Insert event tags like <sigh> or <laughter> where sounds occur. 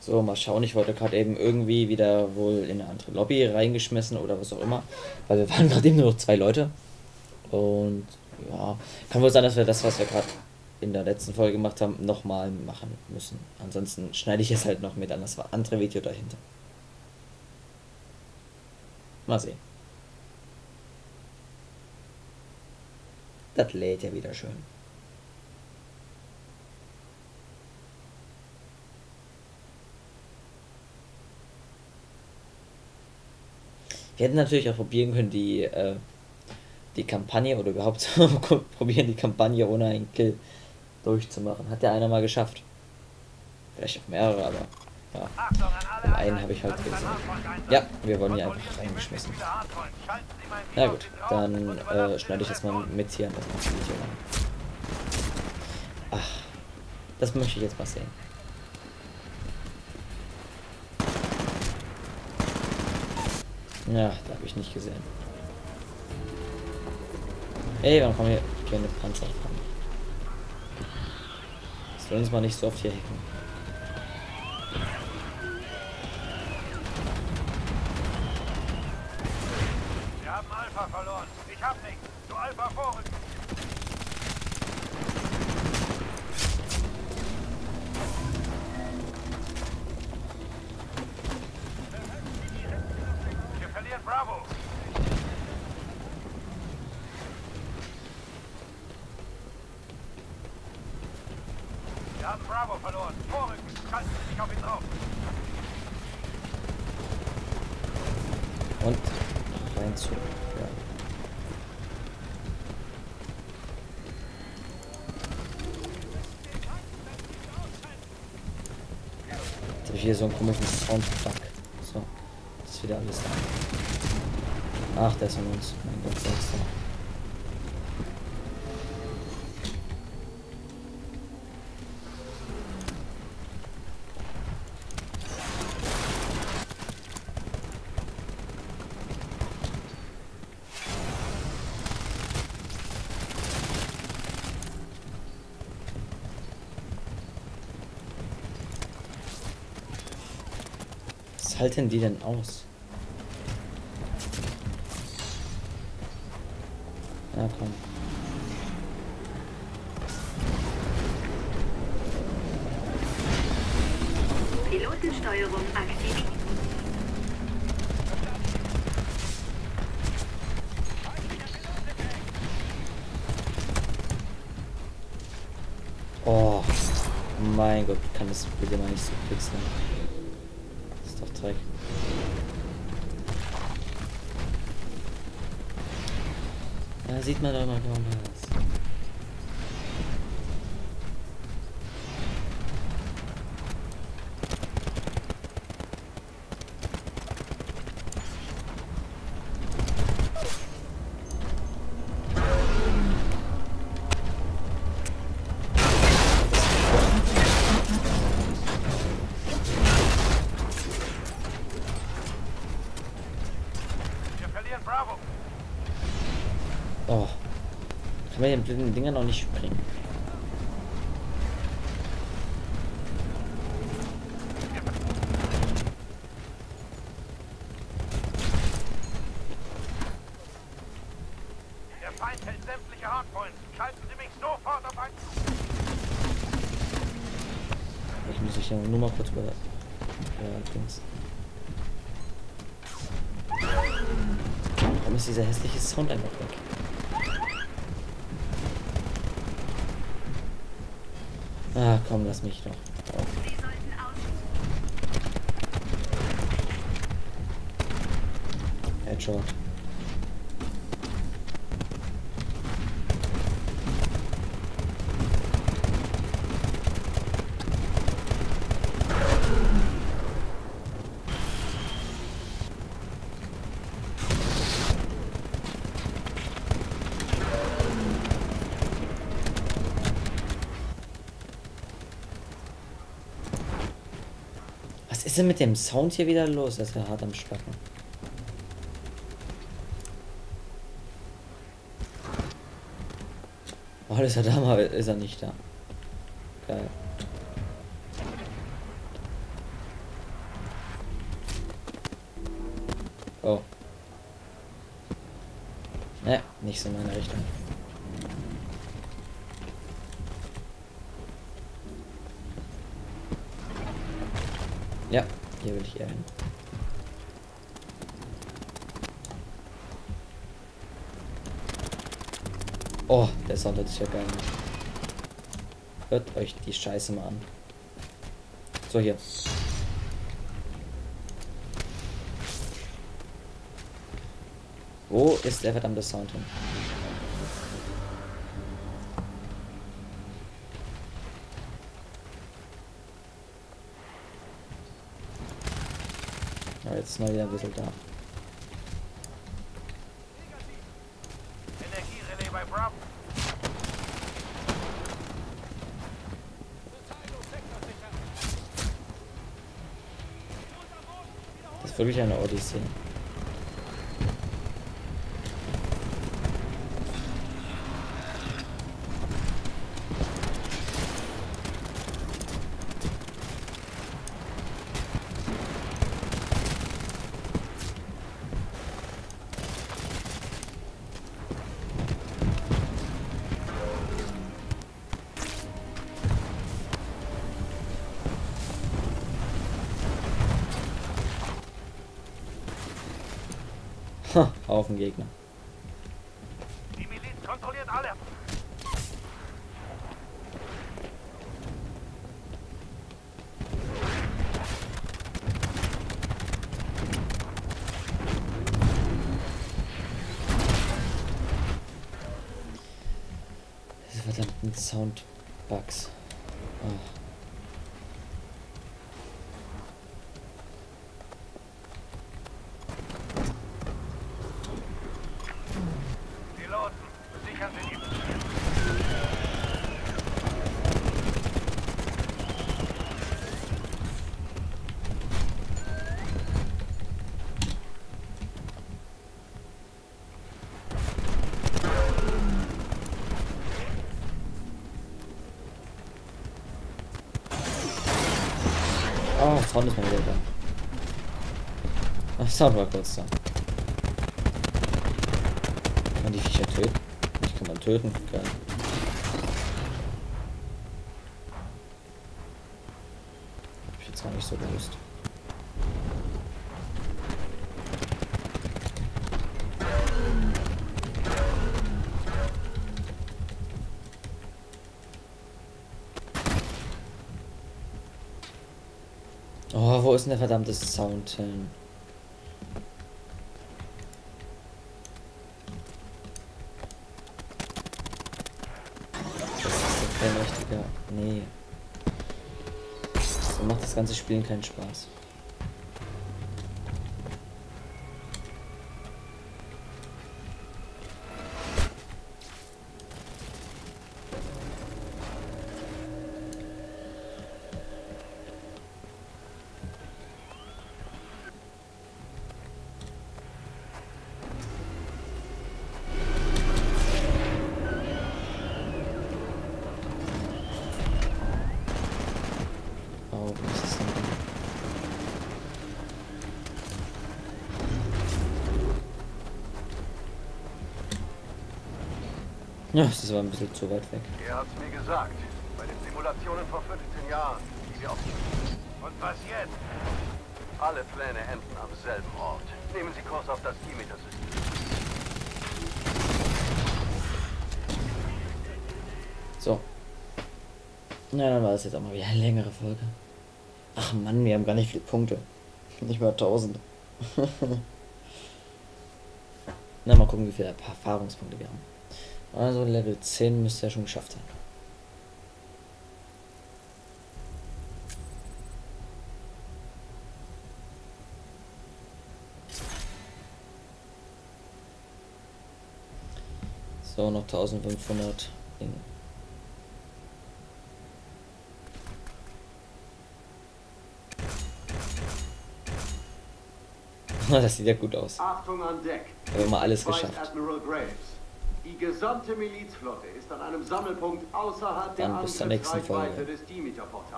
So, mal schauen. Ich wurde gerade eben irgendwie wieder wohl in eine andere Lobby reingeschmissen oder was auch immer. Weil wir <laughs> waren gerade eben nur noch zwei Leute. Und ja, kann wohl sein, dass wir das, was wir gerade in der letzten Folge gemacht haben, nochmal machen müssen. Ansonsten schneide ich es halt noch mit an das andere Video dahinter. Mal sehen. Das lädt ja wieder schön. Wir hätten natürlich auch probieren können, die, äh, die Kampagne oder überhaupt <laughs> probieren, die Kampagne ohne einen Kill durchzumachen. Hat ja einer mal geschafft. Vielleicht auch mehrere, aber ja. Den einen habe ich halt gesehen. Ja, wir wurden hier einfach reingeschmissen. Na gut, dann äh, schneide ich das mal mit hier an das. Ach, das möchte ich jetzt mal sehen. Ja, da habe ich nicht gesehen. Ey, warum kommen hier kleine Panzer dran? Das soll uns mal nicht so oft hier hacken. Wir haben Alpha verloren. Ich hab nichts. Du Alpha vorrücken. Verlieren Bravo. Wir haben Bravo verloren. Vorrücken. Schalten Sie sich auf ihn drauf. Und rein zu. Ja. Hier so einen komischen Soundbug. Wieder alles da. Ach, der ist von uns. Mein Gott, der ist da. Was halten die denn aus? Ja, komm. Pilotensteuerung aktiviert. Oh, mein Gott, kann das bitte mal nicht so pixeln. Das ist doch Dreck. Da sieht man doch mal kaum was. Kann man den blinden Dinger noch nicht springen? Der Feind hält sämtliche Hardpoints. Schalten Sie mich sofort auf ein... Ich muss ich ja nur mal kurz über. Ja, Dings. Warum ist dieser hässliche Sound einfach weg? Ah, komm, lass mich doch. Auf. Headshot. Was ist denn mit dem Sound hier wieder los? Das ist ja hart am Spacken. Oh, ist er da, mal ist er nicht da. Geil. Oh. Ne, nicht so in meine Richtung. Ja, hier will ich eher hin. Oh, der Sound hört sich ja geil an. Hört euch die Scheiße mal an. So, hier. Wo ist der verdammte Sound hin? Jetzt mal wieder ein bisschen da. Das ist wirklich eine Odyssee. <laughs> Ha, Haufen Gegner. Die Miliz kontrolliert alle. Diese verdammten Soundbugs. Oh. Oh, Sound ist mal wieder da. Ach, Sound war kurz da. Kann man die Viecher töten? Ich kann man töten. Geil. Hab ich jetzt gar nicht so gewusst. Oh, wo ist denn der verdammte Sound hin? Das ist kein richtiger. Nee. So macht das ganze Spielen keinen Spaß. Oh, was ist? Ja, das war ein bisschen zu weit weg. Er hat's mir gesagt. Bei den Simulationen vor 15 Jahren, die wir auf Und was jetzt? alle Pläne enden am selben Ort. Nehmen Sie Kurs auf das Demeter-System. So. Na, dann war das jetzt auch mal wieder eine längere Folge. Ach Mann, wir haben gar nicht viele Punkte. Nicht mal 1000. <laughs> Na, mal gucken, wie viele Erfahrungspunkte wir haben. Also Level 10 müsste er schon geschafft haben. So, noch 1500 Dinge. <laughs> Das sieht ja gut aus. Achtung an Deck. Wir haben mal alles geschafft. Die gesamte Milizflotte ist an einem Sammelpunkt außerhalb der Dann bis zur nächsten Folge.